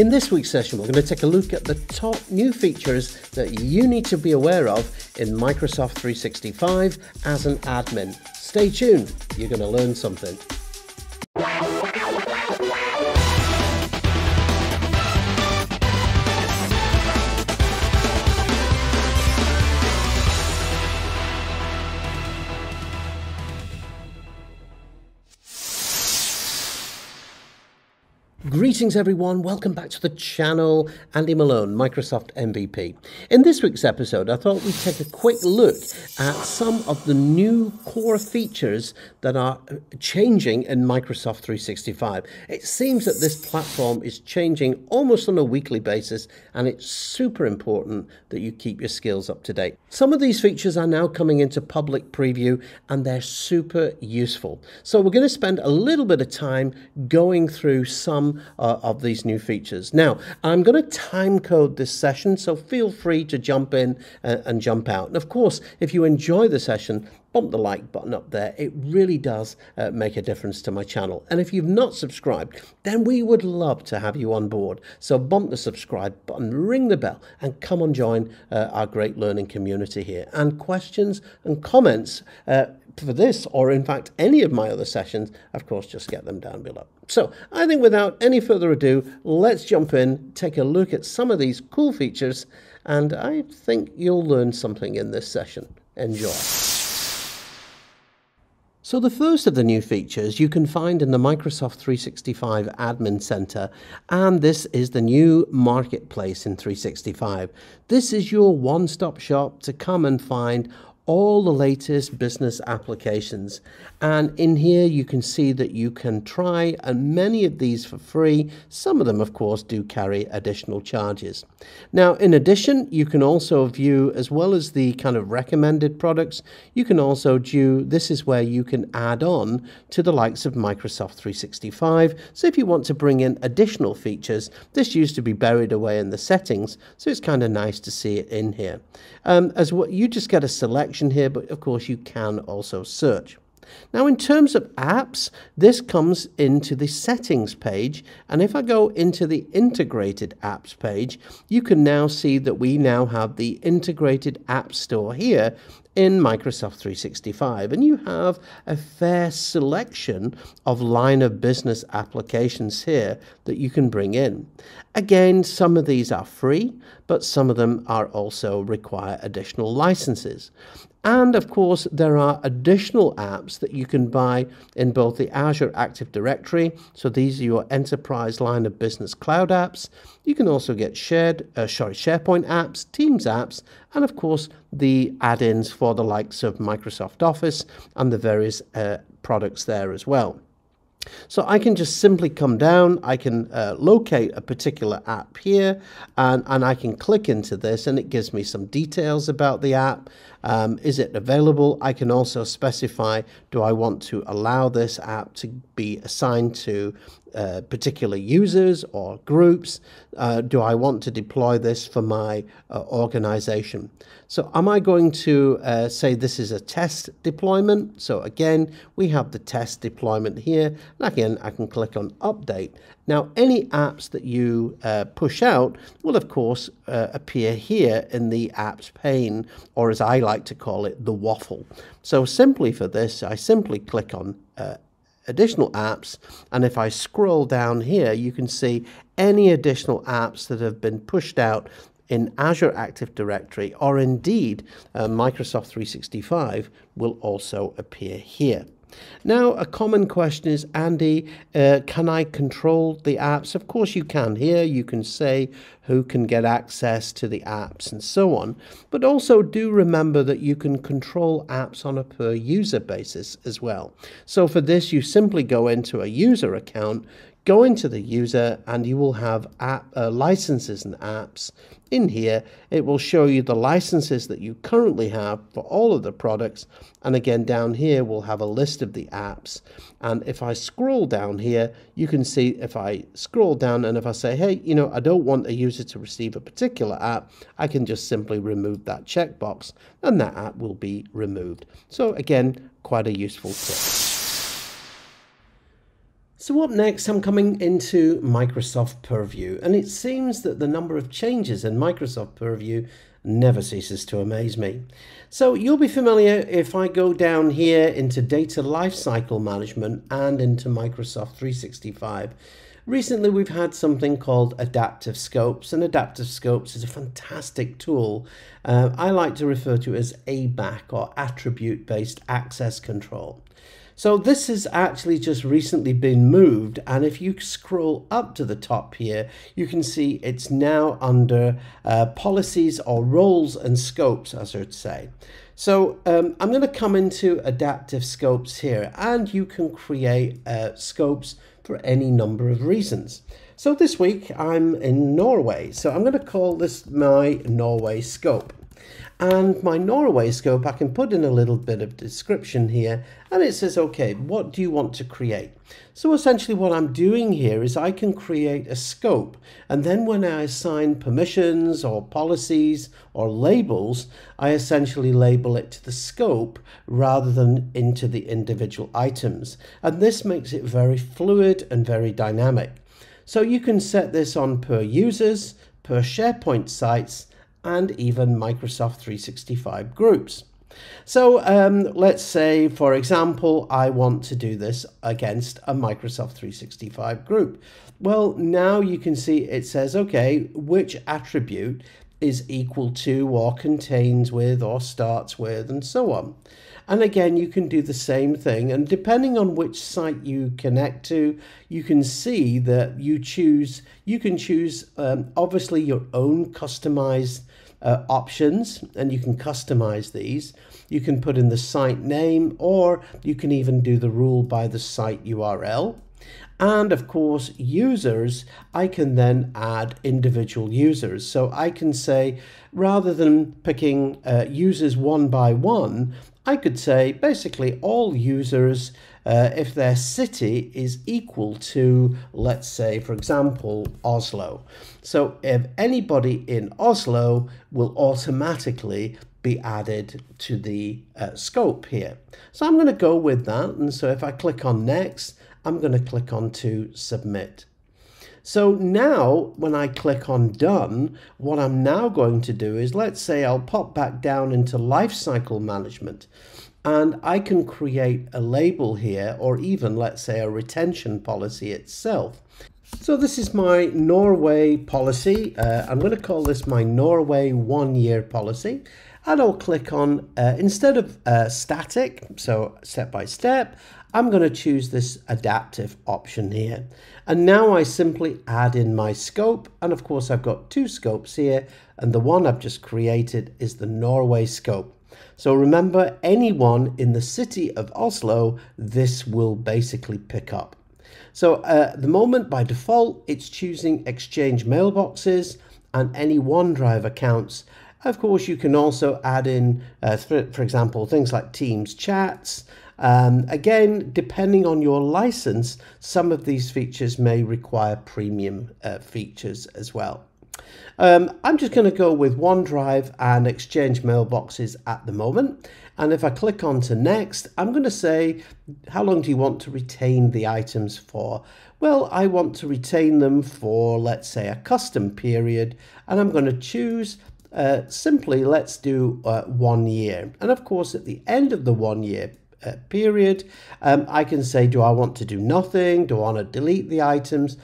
In this week's session, we're going to take a look at the top new features that you need to be aware of in Microsoft 365 as an admin. Stay tuned, you're going to learn something. Greetings everyone, welcome back to the channel. Andy Malone, Microsoft MVP. In this week's episode, I thought we'd take a quick look at some of the new core features that are changing in Microsoft 365. It seems that this platform is changing almost on a weekly basis, and it's super important that you keep your skills up to date. Some of these features are now coming into public preview, and they're super useful. So we're going to spend a little bit of time going through some uh, of these new features. Now, I'm going to time code this session, so feel free to jump in uh, and jump out. And of course, if you enjoy the session, bump the like button up there. It really does uh, make a difference to my channel. And if you've not subscribed, then we would love to have you on board. So bump the subscribe button, ring the bell, and come and join uh, our great learning community here. And questions and comments uh, for this, or in fact any of my other sessions, of course, just get them down below. So I think without any further ado, let's jump in, take a look at some of these cool features, and I think you'll learn something in this session. Enjoy. So the first of the new features you can find in the Microsoft 365 Admin Center, and this is the new Marketplace in 365. This is your one-stop shop to come and find all the latest business applications. And in here, you can see that you can try and many of these for free. Some of them, of course, do carry additional charges. Now, in addition, you can also view, as well as the kind of recommended products, you can also do, this is where you can add on to the likes of Microsoft 365. So if you want to bring in additional features, this used to be buried away in the settings. So it's kind of nice to see it in here. Um, as what you just get a selection here, but of course you can also search. Now, in terms of apps, this comes into the settings page. And if I go into the integrated apps page, you can now see that we now have the integrated app store here in Microsoft 365 and you have a fair selection of line of business applications here that you can bring in. Again, some of these are free, but some of them are also require additional licenses. And of course, there are additional apps that you can buy in both the Azure Active Directory. So these are your enterprise line of business cloud apps. You can also get shared, uh, sorry, SharePoint apps, Teams apps, and of course the add-ins for the likes of Microsoft Office and the various uh, products there as well. So I can just simply come down, I can uh, locate a particular app here, and, and I can click into this and it gives me some details about the app. Um, is it available? I can also specify, do I want to allow this app to be assigned to uh, particular users or groups? Uh, do I want to deploy this for my uh, organization? So am I going to uh, say this is a test deployment? So again, we have the test deployment here. And again, I can click on update. Now, any apps that you uh, push out will, of course, appear here in the apps pane, or as I like to call it, the waffle. So simply for this, I simply click on additional apps. And if I scroll down here, you can see any additional apps that have been pushed out in Azure Active Directory or indeed uh, Microsoft 365 will also appear here. Now, a common question is, Andy, uh, can I control the apps? Of course you can. Here you can say who can get access to the apps and so on. But also do remember that you can control apps on a per user basis as well. So for this, you simply go into a user account, go into the user and you will have app, uh, licenses and apps in here, it will show you the licenses that you currently have for all of the products. And again, down here, we'll have a list of the apps. And if I scroll down here, you can see if I scroll down and if I say, hey, you know, I don't want a user to receive a particular app, I can just simply remove that checkbox and that app will be removed. So again, quite a useful tip. So up next, I'm coming into Microsoft Purview, and it seems that the number of changes in Microsoft Purview never ceases to amaze me. So you'll be familiar if I go down here into Data Lifecycle Management and into Microsoft 365. Recently, we've had something called Adaptive Scopes, and Adaptive Scopes is a fantastic tool. Uh, I like to refer to it as ABAC or Attribute Based Access Control. So this has actually just recently been moved and if you scroll up to the top here you can see it's now under uh, policies or roles and scopes as I would say. So um, I'm going to come into adaptive scopes here and you can create uh, scopes for any number of reasons. So this week I'm in Norway so I'm going to call this my Norway scope and my Norway scope, I can put in a little bit of description here and it says, okay, what do you want to create? So essentially what I'm doing here is I can create a scope and then when I assign permissions or policies or labels, I essentially label it to the scope rather than into the individual items. And this makes it very fluid and very dynamic. So you can set this on per users, per SharePoint sites, and even Microsoft 365 groups. So um, let's say, for example, I want to do this against a Microsoft 365 group. Well, now you can see it says, okay, which attribute is equal to or contains with or starts with and so on. And again, you can do the same thing. And depending on which site you connect to, you can see that you choose, you can choose um, obviously your own customized uh, options and you can customize these. You can put in the site name or you can even do the rule by the site URL. And of course, users, I can then add individual users. So I can say, rather than picking uh, users one by one, I could say basically all users uh, if their city is equal to, let's say, for example, Oslo. So if anybody in Oslo will automatically be added to the uh, scope here. So I'm going to go with that. And so if I click on next, I'm going to click on to submit. So now when I click on done, what I'm now going to do is let's say I'll pop back down into lifecycle management and I can create a label here or even let's say a retention policy itself. So this is my Norway policy. Uh, I'm going to call this my Norway one year policy and I'll click on uh, instead of uh, static so step by step I'm going to choose this adaptive option here. And now I simply add in my scope. And of course, I've got two scopes here. And the one I've just created is the Norway scope. So remember, anyone in the city of Oslo, this will basically pick up. So uh, the moment by default, it's choosing Exchange mailboxes and any OneDrive accounts. Of course, you can also add in, uh, for, example, things like Teams chats, um, again, depending on your license, some of these features may require premium uh, features as well. Um, I'm just going to go with OneDrive and Exchange mailboxes at the moment. And if I click on to next, I'm going to say, how long do you want to retain the items for? Well, I want to retain them for, let's say, a custom period. And I'm going to choose uh, simply, let's do uh, one year. And of course, at the end of the one year uh, period. Um, I can say, do I want to do nothing? Do I want to delete the items?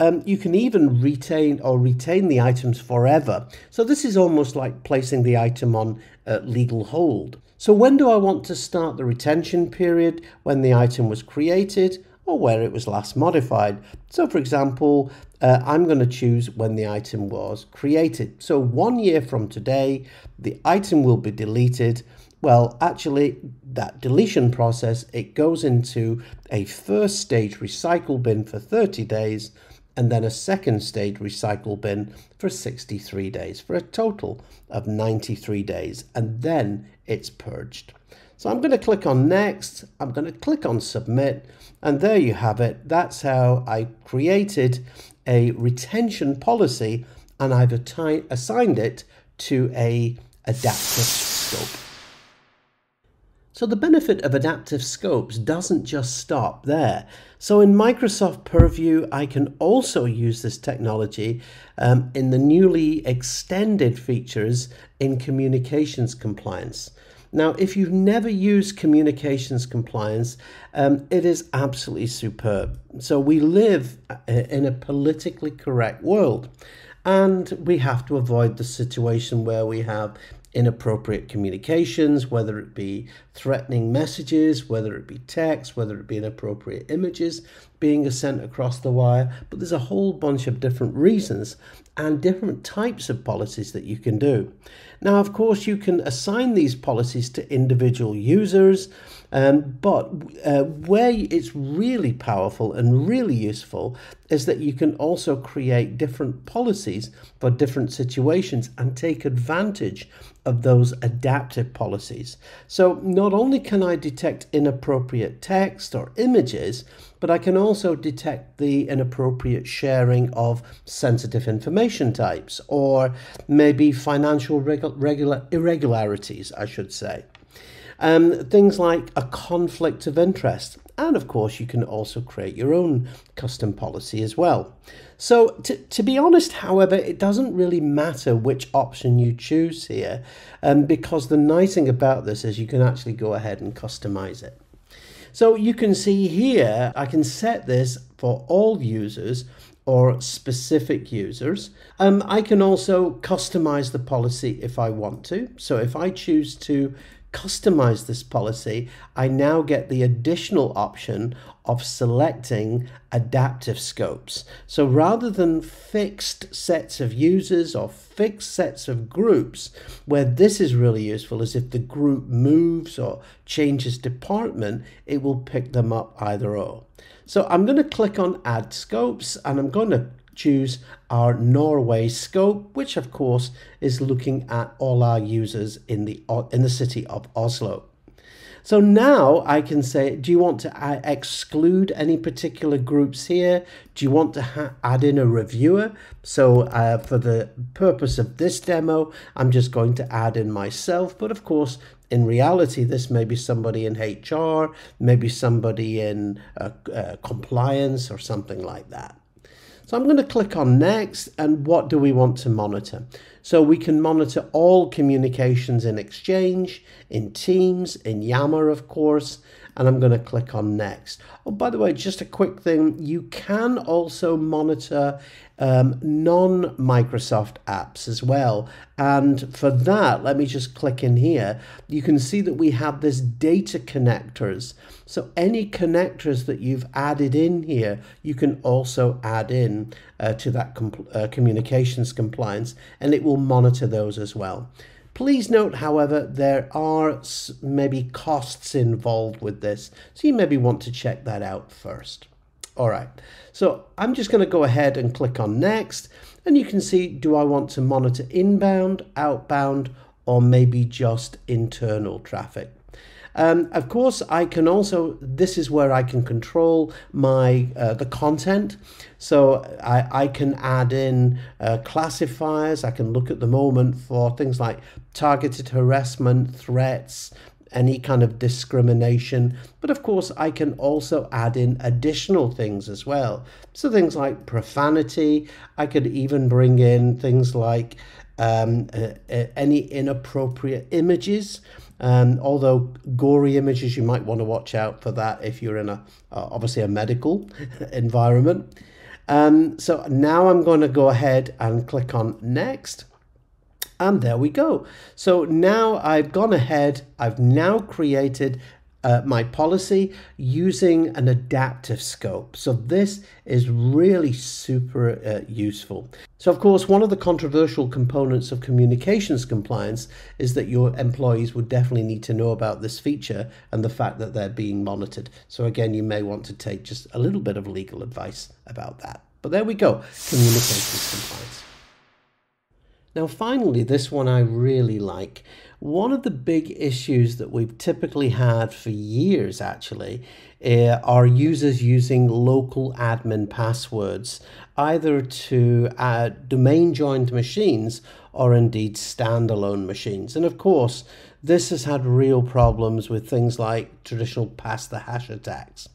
Um, you can even retain or retain the items forever. So this is almost like placing the item on uh, legal hold. So when do I want to start the retention period? When the item was created or where it was last modified. So for example, uh, I'm going to choose when the item was created. So one year from today, the item will be deleted well, actually, that deletion process, it goes into a first stage recycle bin for 30 days and then a second stage recycle bin for 63 days for a total of 93 days and then it's purged. So I'm going to click on next, I'm going to click on submit and there you have it. That's how I created a retention policy and I've assigned it to a adaptive scope. So the benefit of adaptive scopes doesn't just stop there. So in Microsoft Purview, I can also use this technology um, in the newly extended features in communications compliance. Now, if you've never used communications compliance, um, it is absolutely superb. So we live uh, in a politically correct world and we have to avoid the situation where we have inappropriate communications, whether it be threatening messages, whether it be text, whether it be inappropriate images being sent across the wire. But there's a whole bunch of different reasons and different types of policies that you can do. Now, of course, you can assign these policies to individual users, um, but uh, where it's really powerful and really useful is that you can also create different policies for different situations and take advantage of those adaptive policies. So not only can I detect inappropriate text or images, but I can also detect the inappropriate sharing of sensitive information types or maybe financial regular irregularities, I should say. Um, things like a conflict of interest. And of course, you can also create your own custom policy as well. So to, to be honest, however, it doesn't really matter which option you choose here um, because the nice thing about this is you can actually go ahead and customize it. So you can see here, I can set this for all users or specific users. Um, I can also customize the policy if I want to. So if I choose to customize this policy, I now get the additional option of selecting adaptive scopes. So rather than fixed sets of users or fixed sets of groups, where this is really useful is if the group moves or changes department, it will pick them up either or. So I'm going to click on add scopes and I'm going to choose our Norway scope, which of course is looking at all our users in the, in the city of Oslo. So now I can say, do you want to exclude any particular groups here? Do you want to add in a reviewer? So uh, for the purpose of this demo, I'm just going to add in myself. But of course, in reality, this may be somebody in HR, maybe somebody in uh, uh, compliance or something like that. So I'm going to click on next and what do we want to monitor? So we can monitor all communications in Exchange, in Teams, in Yammer of course, and I'm going to click on next. Oh, by the way, just a quick thing, you can also monitor um, non-Microsoft apps as well. And for that, let me just click in here. You can see that we have this data connectors. So any connectors that you've added in here, you can also add in uh, to that uh, communications compliance and it will monitor those as well. Please note, however, there are maybe costs involved with this, so you maybe want to check that out first. All right, so I'm just going to go ahead and click on next, and you can see, do I want to monitor inbound, outbound, or maybe just internal traffic? Um, of course, I can also, this is where I can control my uh, the content. So I, I can add in uh, classifiers. I can look at the moment for things like targeted harassment, threats, any kind of discrimination. But of course, I can also add in additional things as well. So things like profanity. I could even bring in things like um, uh, uh, any inappropriate images. Um, although gory images, you might want to watch out for that if you're in a uh, obviously a medical environment. Um, so now I'm going to go ahead and click on next. And there we go. So now I've gone ahead, I've now created uh, my policy using an adaptive scope. So this is really super uh, useful. So of course, one of the controversial components of communications compliance is that your employees would definitely need to know about this feature and the fact that they're being monitored. So again, you may want to take just a little bit of legal advice about that. But there we go, communications compliance. Now, finally, this one I really like. One of the big issues that we've typically had for years actually uh, are users using local admin passwords, either to uh, domain joined machines or indeed standalone machines. And of course, this has had real problems with things like traditional pass the hash attacks.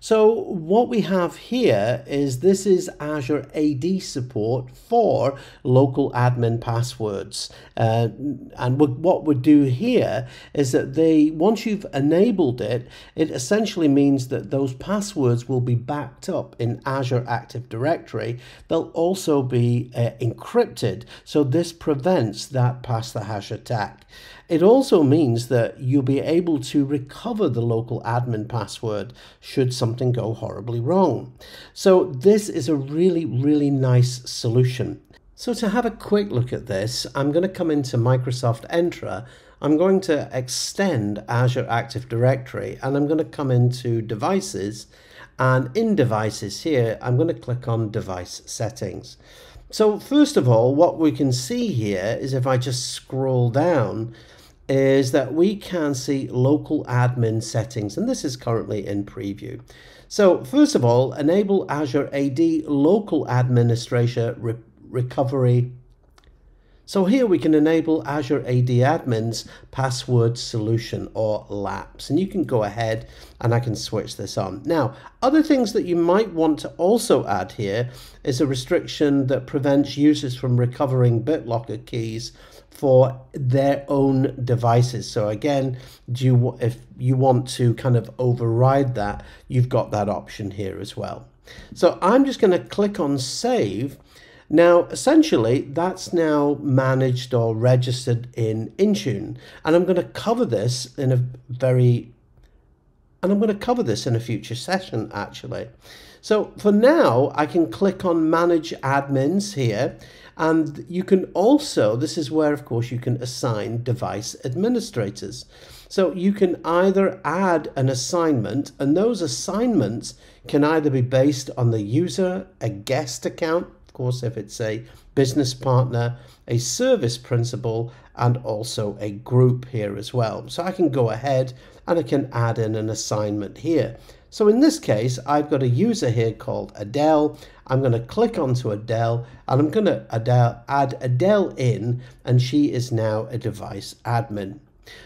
So what we have here is this is Azure AD support for local admin passwords. Uh, and what we do here is that they once you've enabled it, it essentially means that those passwords will be backed up in Azure Active Directory. They'll also be uh, encrypted. So this prevents that pass the hash attack. It also means that you'll be able to recover the local admin password should something go horribly wrong. So this is a really, really nice solution. So to have a quick look at this, I'm going to come into Microsoft Entra. I'm going to extend Azure Active Directory and I'm going to come into Devices and in Devices here, I'm going to click on Device Settings. So first of all, what we can see here is if I just scroll down, is that we can see local admin settings, and this is currently in preview. So first of all, enable Azure AD local administration re recovery. So here we can enable Azure AD admins password solution or LAPS, and you can go ahead and I can switch this on. Now, other things that you might want to also add here is a restriction that prevents users from recovering BitLocker keys for their own devices. So again, do you, if you want to kind of override that, you've got that option here as well. So I'm just going to click on save. Now, essentially, that's now managed or registered in Intune. And I'm going to cover this in a very, and I'm going to cover this in a future session, actually. So for now, I can click on manage admins here and you can also, this is where, of course, you can assign device administrators. So you can either add an assignment, and those assignments can either be based on the user, a guest account, of course, if it's a business partner, a service principal, and also a group here as well. So I can go ahead and I can add in an assignment here. So in this case, I've got a user here called Adele. I'm going to click onto Adele and I'm going to Adele, add Adele in and she is now a device admin.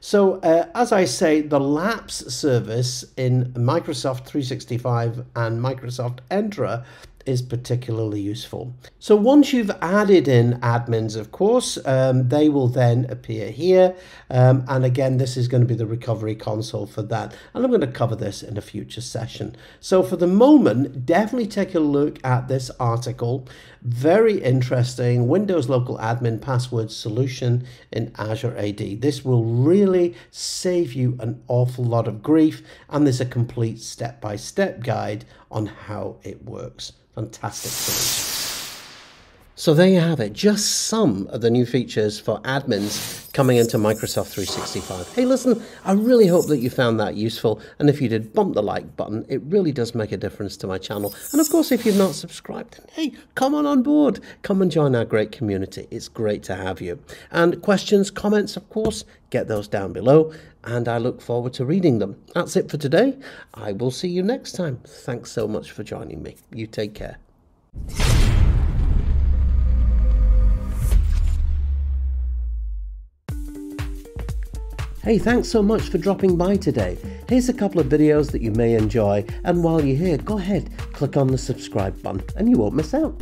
So uh, as I say, the LAPS service in Microsoft 365 and Microsoft Entra is particularly useful. So once you've added in admins, of course, um, they will then appear here. Um, and again, this is going to be the recovery console for that. And I'm going to cover this in a future session. So for the moment, definitely take a look at this article. Very interesting Windows local admin password solution in Azure AD. This will really save you an awful lot of grief. And there's a complete step-by-step -step guide on how it works. Fantastic solution. So there you have it, just some of the new features for admins coming into Microsoft 365. Hey, listen, I really hope that you found that useful. And if you did, bump the like button. It really does make a difference to my channel. And of course, if you've not subscribed, hey, come on on board. Come and join our great community. It's great to have you. And questions, comments, of course, get those down below. And I look forward to reading them. That's it for today. I will see you next time. Thanks so much for joining me. You take care. Hey, thanks so much for dropping by today. Here's a couple of videos that you may enjoy, and while you're here, go ahead, click on the subscribe button, and you won't miss out.